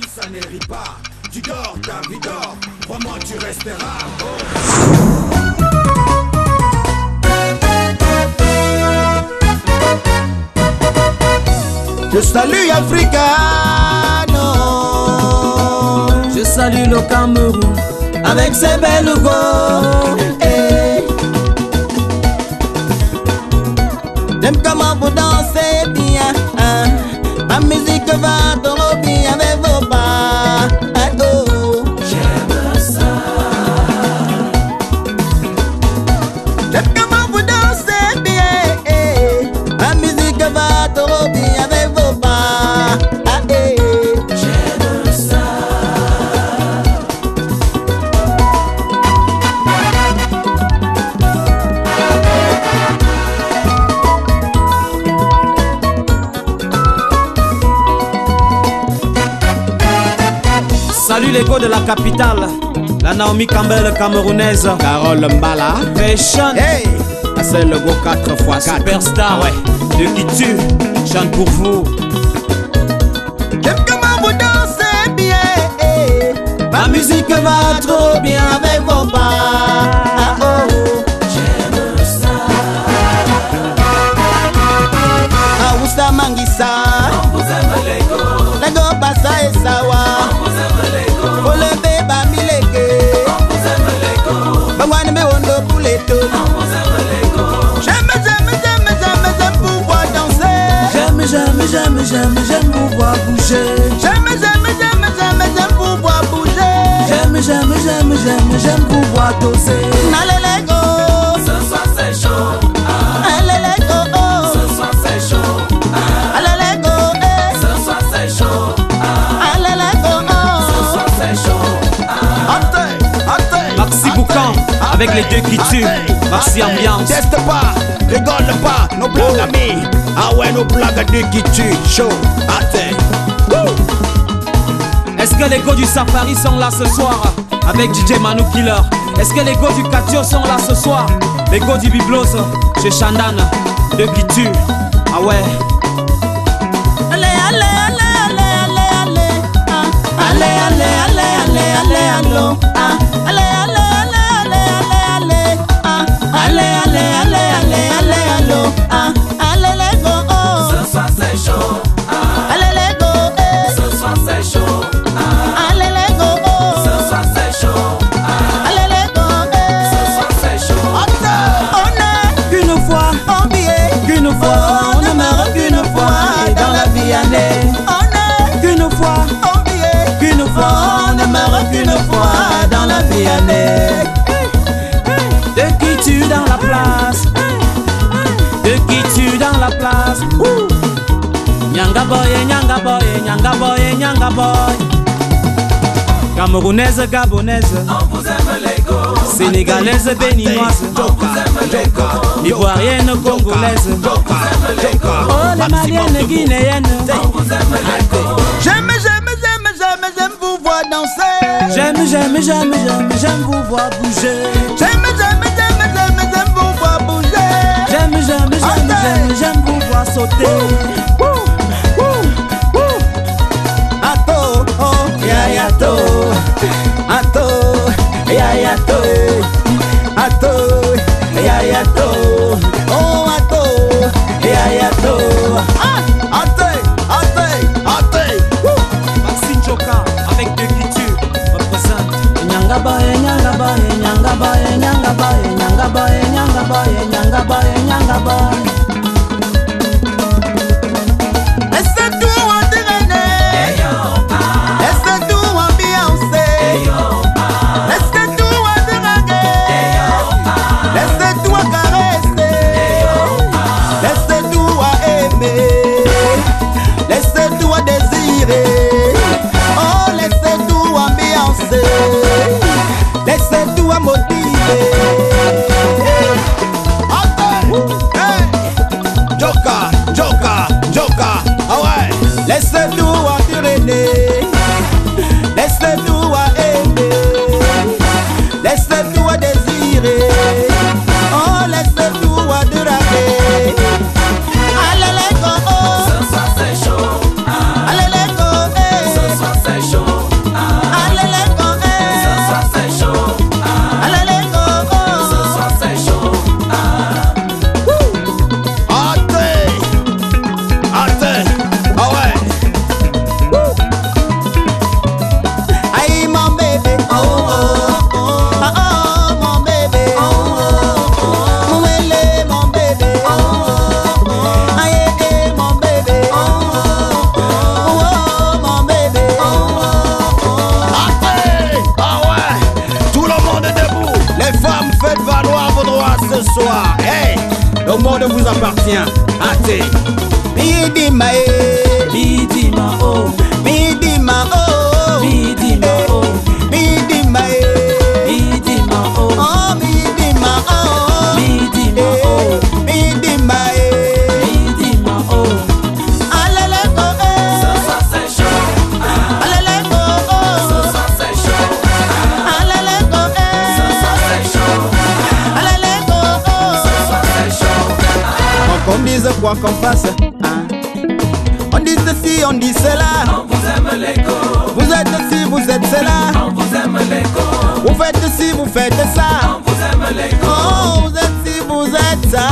Si ça ne pas, tu dors, ta vie dort. Crois-moi, tu resteras. Je salue Africano. Je salue le Cameroun avec ses belles. Hey. J'aime comment vous dansez bien. Hein. Ma musique va trop De la capitale, la Naomi Campbell camerounaise, Carole Mbala, Fashion, Hey. c'est le go 4x4. superstar, ouais, de qui tu chante pour vous? J'aime comment vous dansez bien. Ma musique va trop bien avec vos pas. J'aime, j'aime, j'aime, j'aime, j'aime vous voir bouger. J'aime, j'aime, j'aime, j'aime, j'aime pouvoir bouger. J'aime, j'aime, j'aime, j'aime, j'aime vous voir. Nalelego. Ce soir c'est chaud, Alelego. ce soir c'est chaud, Alelego. eh. ce soir c'est chaud, Alelego. ce soir c'est chaud. Ate, ate. Maxi Boucan avec les deux qui tuent. Maxi Ambiance. Teste pas, rigole pas, nos amis. Ouais, nos blagues tue, chaud, attends. Est-ce que les gars du Safari sont là ce soir? Avec DJ Manu Killer Est-ce que les gars du Katio sont là ce soir? Les gars du Biblos chez Shandan de qui tue. Ah ouais. Allez, allez, allez, allez, allez, allez. Ah. Allez, allez, allez, allez, allez, qu'une fois dans la vie année. De qui tu dans la place? De qui tu dans la place? Nyanga boy, nyanga boy, nyanga boy, nyanga boy. Camerounaise, gabonaise. Sénégalaise, béninoise. Ivoirienne, congolaise. Oh, les maliennes, guinéennes J'aime, j'aime, j'aime, j'aime, j'aime vous voir bouger J'aime, j'aime, j'aime, j'aime, j'aime vous voir bouger. J'aime, j'aime, j'aime, j'aime, j'aime vous voir sauter. Wouh, wouh, wouh. Ato, oh, ya ya to. ce soir. Hey, le monde vous appartient. Athé. Bidima eh. Bidima oh. Bidima oh. Bidima oh. Bidima eh. Bidima oh. Oh, Bidima oh. Bidima oh. Quoi qu'on fasse. hein. On dit ceci, on dit cela. On vous aime go, Vous êtes ci, vous êtes cela. on vous aime go, Vous faites ci, vous faites ça. on vous aime go, Oh, vous êtes ci, vous êtes on vous ça.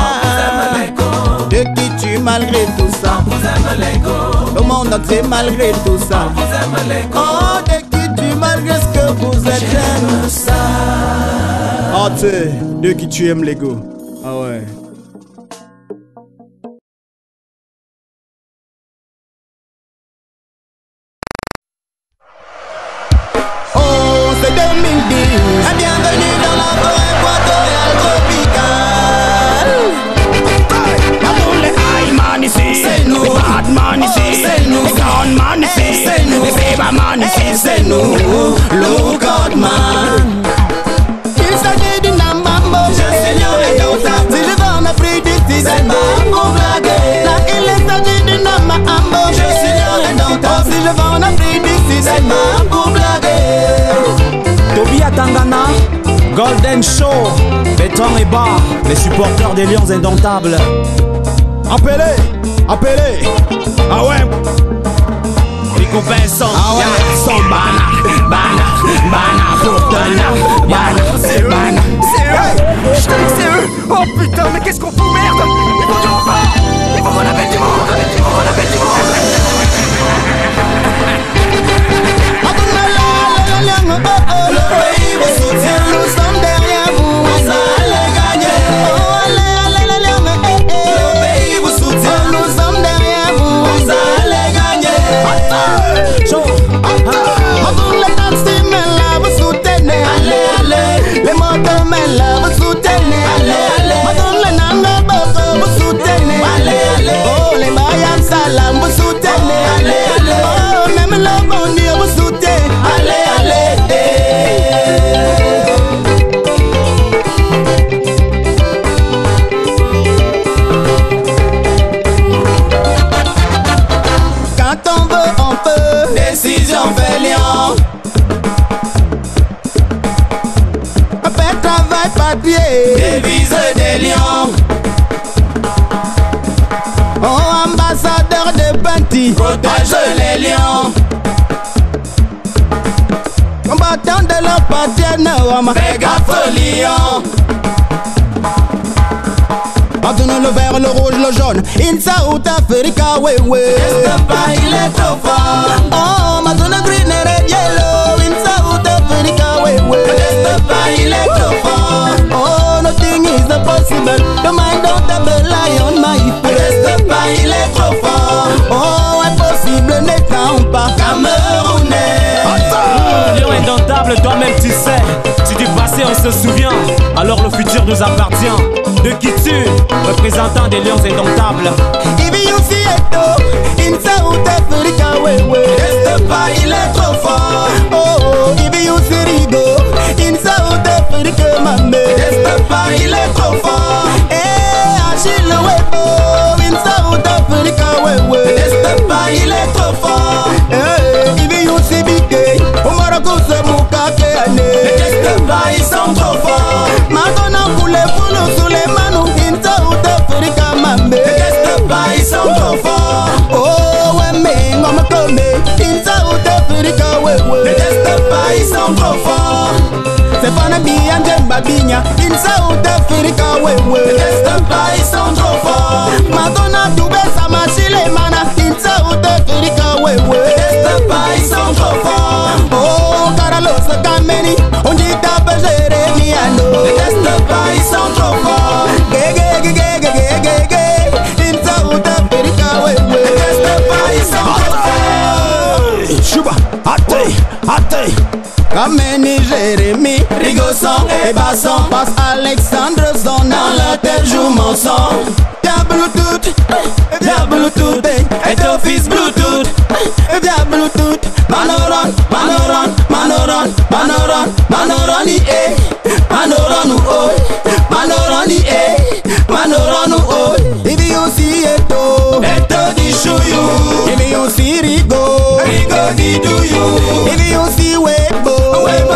aime go, De qui tu malgré tout ça? on vous aime go, Le monde entier malgré tout ça. on vous aime go. Oh, de qui tu malgré ce que vous êtes? J'aime ça. Oh, de qui tu aimes l'ego. Ah ouais. Pour blaguer. Là, il s'agit d'une mambo. Je s'ignore et d'autres. Oh, si je vais en Afrique d'ici, c'est pas pour blaguer. Toby Atangana, Golden Show, Béton et Bar, les supporters des Lions Indomptables. Appelez Appelez Ah ouais Rico Vincent, Ah ouais. Son Bana, Bana, Bana, pour Tana, Bana, c'est Bana. C'est eux. Je te dis que c'est eux. Oh putain mais qu'est-ce qu'on fout merde. Ils vont du repas Ils vont mon appel du monde. Ils vont mon appel du monde Banti. Protège les lions. Combattant de l'appartienne, fais gaffe lion. Donne le vert, le rouge, le jaune. In South Africa, ouais, ouais. Reste pas, il est trop fort? Oh, ma zone green et red yellow. In South Africa, ouais, ouais. Reste pas, il est trop fort? Oh, se souvient, alors le futur nous appartient. De qui tu, représentant des Lions Indomptables? Africa, il est trop fort? Oh, oh, on me connaît. In South Africa, ouais, ouais. Ne reste pas, ils sont trop forts. C'est pas Nabi Andemba Bigna. In South Africa, ouais, ouais. Ne reste pas, ils sont Kameni, Jérémy, Rigoson et Basson. Passe Alexandre Zon dans la tête joue mon son Viens Bluetooth, viens Bluetooth Et ton fils Bluetooth, viens Bluetooth Manoron, Manoron, Manoron, Manoron, Manoron eh. Manoron oi, Manoron eh. Manoron Il y aussi Eto, Eto di Chouyou Il y aussi Rigo, Rigo di Douyou y aussi Webo,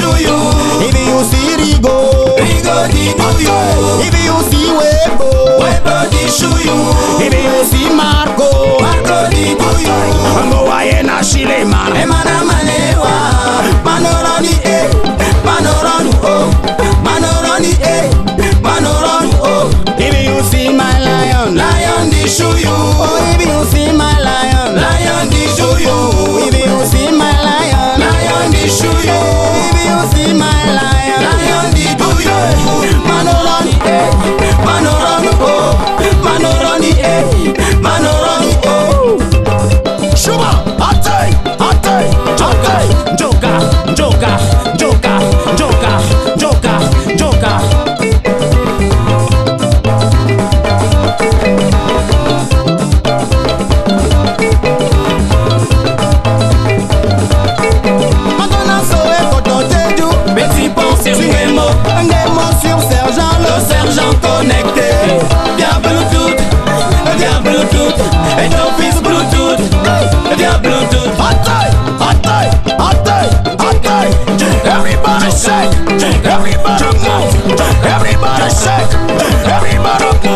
Emana Manewa Chouillou Il vit aussi Rigo. Rigo di Nouillou Il vit aussi Webo. Webo di Chouillou Il vit aussi Marco. Marco di Nouillou Ngowaye na Chile man. Emana manewa Manoroni eh Manoronu oh Everybody shake, everybody move, everybody shake, everybody move.